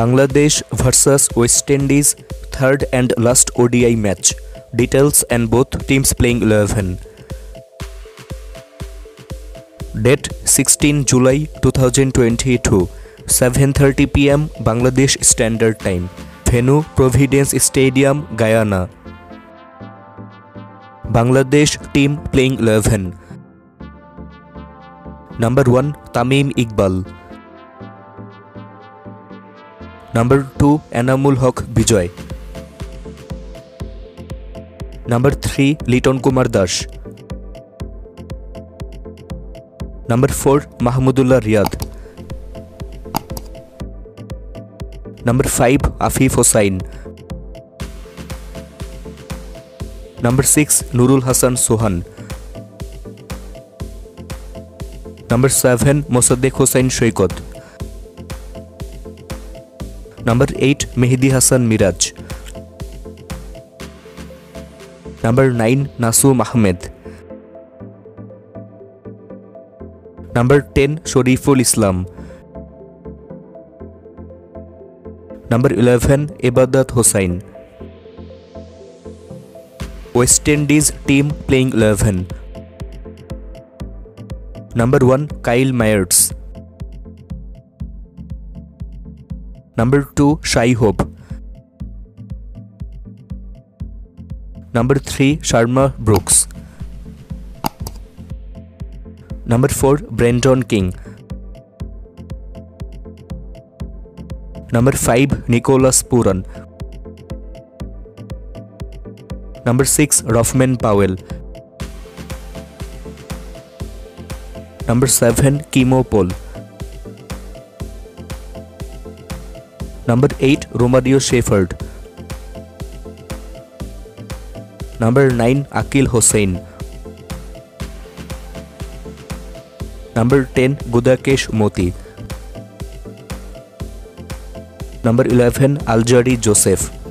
Bangladesh versus West Indies third and last ODI match details and both teams playing eleven date sixteen July two thousand twenty two seven thirty P M Bangladesh Standard Time venue Providence Stadium Guyana Bangladesh team playing eleven number one Tamim Iqbal number two Enamul Haque Bijoy number three Liton Kumar Das number four Mahmudullah Riyad number five Afif Hossain number six Nurul Hasan Sohan number seven Mosaddek Hossain Saikat number eight Mehidy Hasan Miraz number nine Nasum Ahmed number ten Shoriful Islam number eleven Ebadot Hossain West Indies team playing eleven number one Kyle Mayers Number 2 Shai Hope. Number 3 Sharma Brooks. Number 4 Brenton King. Number 5 Nicholas Puran. Number 6 Ruffman Powell. Number 7 Chemo Number 8 Romario Shepherd. Number 9 Akil Hossein Number 10 Gudakesh Moti. Number 11 Aljari Joseph.